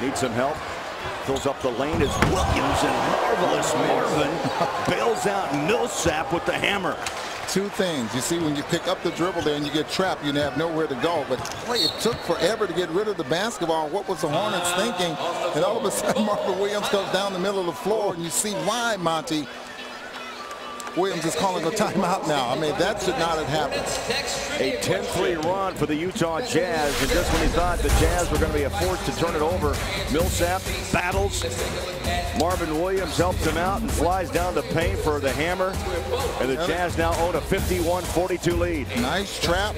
Need some help. Fills up the lane as Williams and marvelous Marvin bails out Millsap with the hammer. Two things. You see, when you pick up the dribble there and you get trapped, you have nowhere to go. But boy, it took forever to get rid of the basketball. What was the Hornets thinking? And all of a sudden, Marvin Williams comes down the middle of the floor, and you see why, Monty. Williams is calling a timeout now. I mean, that should not have happened. A 10-3 run for the Utah Jazz, and just when he thought the Jazz were going to be a force to turn it over, Millsap battles. Marvin Williams helps him out and flies down the paint for the hammer, and the Jazz now own a 51-42 lead. Nice trap.